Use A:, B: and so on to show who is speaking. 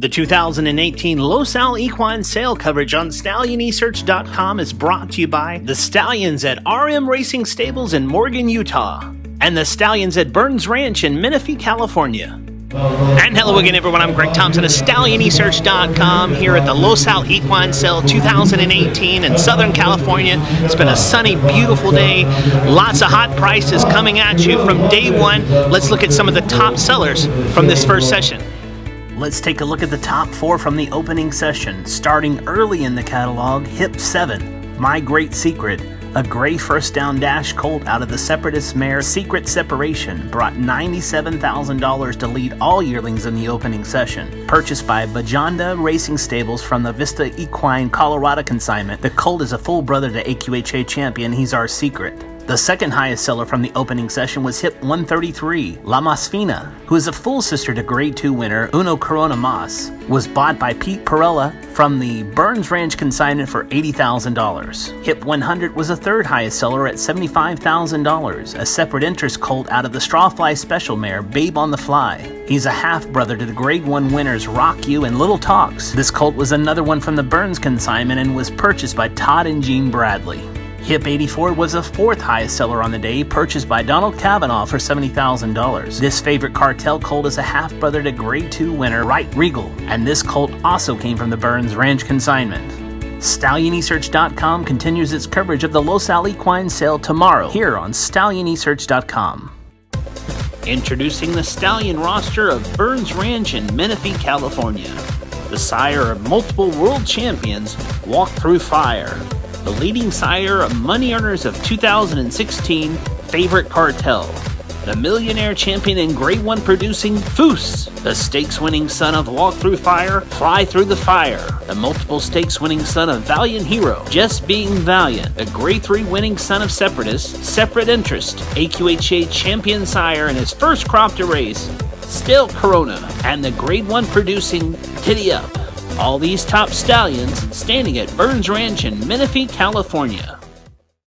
A: The 2018 Los Al Equine sale coverage on StallionEsearch.com is brought to you by the Stallions at RM Racing Stables in Morgan, Utah, and the Stallions at Burns Ranch in Menifee, California. And hello again, everyone. I'm Greg Thompson of StallionEsearch.com here at the Los Al Equine Sale 2018 in Southern California. It's been a sunny, beautiful day. Lots of hot prices coming at you from day one. Let's look at some of the top sellers from this first session. Let's take a look at the top four from the opening session. Starting early in the catalog, Hip 7, My Great Secret, a gray first down dash colt out of the Separatist mare Secret Separation brought $97,000 to lead all yearlings in the opening session. Purchased by Bajanda Racing Stables from the Vista Equine Colorado consignment, the colt is a full brother to AQHA champion He's Our Secret. The second highest seller from the opening session was Hip 133. La Masfina, who is a full sister to Grade 2 winner Uno Corona Mas, was bought by Pete Perella from the Burns Ranch consignment for $80,000. Hip 100 was the third highest seller at $75,000, a separate interest colt out of the Strawfly Special mare Babe on the Fly. He's a half brother to the Grade 1 winners Rock You and Little Talks. This colt was another one from the Burns consignment and was purchased by Todd and Jean Bradley. Hip 84 was the fourth highest seller on the day, purchased by Donald Kavanaugh for $70,000. This favorite cartel colt is a half brother to Grade 2 winner Right Regal, and this colt also came from the Burns Ranch consignment. StallionEsearch.com continues its coverage of the Los Al Equine sale tomorrow here on StallionEsearch.com. Introducing the stallion roster of Burns Ranch in Menifee, California. The sire of multiple world champions walked through fire the leading sire of money earners of 2016, Favorite Cartel. The millionaire champion and Grade 1 producing Foose, the stakes winning son of Walk Through Fire, Fly Through the Fire, the multiple stakes winning son of Valiant Hero, Just Being Valiant, the Grade 3 winning son of Separatist, Separate Interest, AQHA champion sire in his first crop to race, Still Corona, and the Grade 1 producing Titty Up. All these top stallions standing at Burns Ranch in Menifee, California.